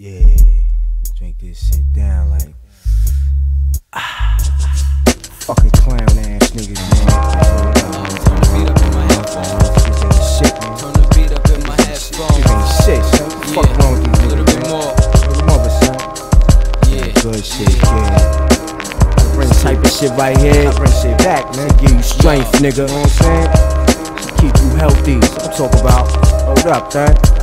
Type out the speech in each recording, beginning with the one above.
Yeah, drink this shit down like. Ah, fucking clown ass niggas, man. Turn the beat up in my headphones. This ain't shit, man. Turn the beat up in my headphones. This ain't shit, son. What the fuck Yeah, wrong with these a little niggas, bit man? more. Come over, son. Yeah. Good shit, yeah. I bring type of shit right here. I bring shit back, man. Give you strength, nigga. You know what I'm saying? Keep you healthy. I'm talking about. Hold up, son.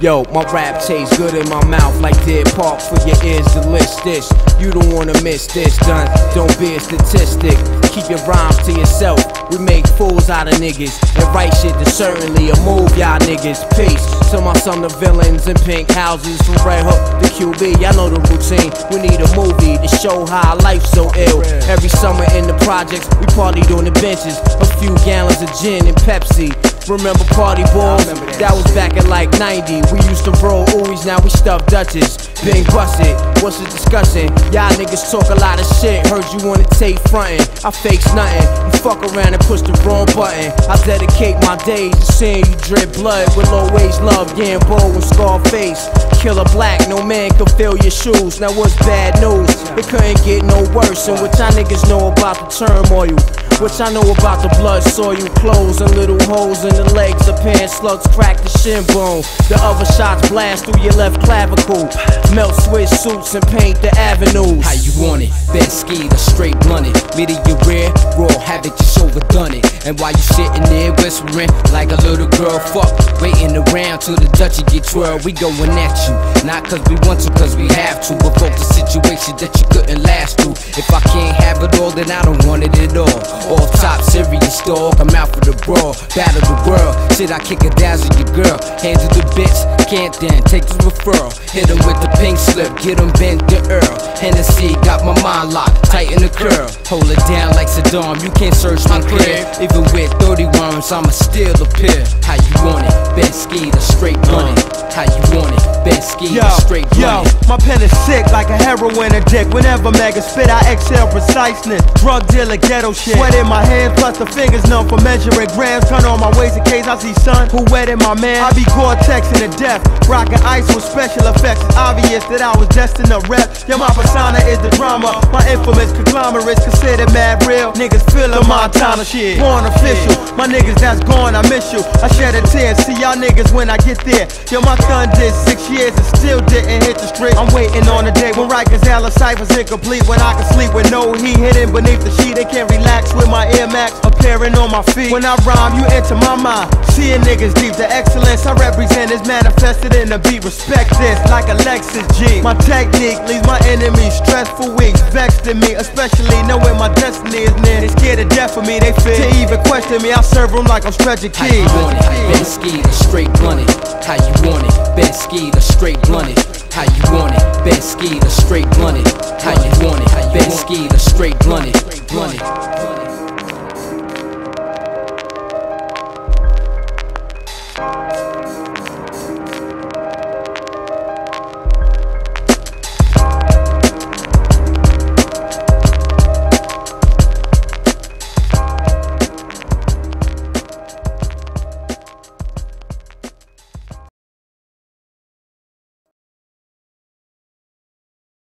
Yo, my rap tastes good in my mouth like Deer Park for your ears to list this. You don't wanna miss this, done. Don't be a statistic. Keep your rhymes to yourself. We make fools out of niggas and write shit to certainly a move y'all niggas. Peace to my Sumner villains in pink houses from Red Hook to QB. Y'all know the routine. We need a movie to show how life's so ill. Every summer in the projects, we partied on the benches. A few gallons of gin and Pepsi. Remember party balls? That was back in like 90. We used to roll oo-wees, now we stuff Dutches. Bing busted, what's the discussion? Y'all niggas talk a lot of shit. Heard you wanna take frontin'. I fakes nothing. You fuck around and push the wrong button. I dedicate my days to seeing you drip blood with low wage love, Gambo and Scarface. Killa Black, no man can fill your shoes. Now what's bad news? It couldn't get no worse. And what y'all niggas know about the turmoil? What y'all know about the blood soil, clothes and little holes in the legs? The pants slugs crack the shin bone. The other shots blast through your left clavicle. Melt switch suits and paint the avenues. How you want it? Best ski, the straight blunted. Middle your rear, raw havoc, just overdone it. And while you sitting there whispering like a little girl, fuck, waiting around till the Dutchie get twirled. We going at you, not cause we want to, cause we have to. Evoke the situation that you couldn't last through. If I can't have it all, then I don't want it at all. Off top, serious dog, I'm out for the brawl. Battle the world, shit, I kick down to your girl. Hands to the bitch, can't then take the referral. Hit him with the pink slip, get him bent to Earl. Hennessy got my mind locked, tighten the curl. Hold it down like Saddam, you can't search my crib. Even with 30 worms, I'ma still appear. How you want it? Best ski, the straight uh. money. How you want it? Ski, Yo, straight yo, my pen is sick like a heroin addict. Whenever Mega spit, I exhale preciseness. Drug dealer, ghetto shit. Sweat in my hands, plus the fingers numb for measuring grams. Turn on my ways in case I see sun. Who wetted my man? I be Gore-Tex in the death. Rockin' ice with special effects. It's obvious that I was destined to rep. Yeah, my persona is the drama. My infamous conglomerates considered mad real. Niggas feel the Montana shit. Born official. My niggas that's gone, I miss you. I shed a tear. See y'all niggas when I get there. Yo, my son did six years and still didn't hit the street. I'm waiting on the day when Rikers Hella ciphers incomplete. When I can sleep with no heat hidden beneath the sheet. They can't relax with my Air Max appearing on my feet. When I rhyme, you enter my mind. Seeing niggas deep. The excellence I represent is manifested in the beat. Respect this like a Lexus G. My technique leaves my enemies stressed for weeks. Vexed in me, especially knowing my destiny is near. They scared to death of me, they fear. To even question me, I serve them like I'm stretching How you keys. want it? Best ski, the straight blunted. How you want it? Best ski, the straight blunted. How you want it? Best ski, the straight blunted. How you want it? Best ski, the straight blunted. Blunted.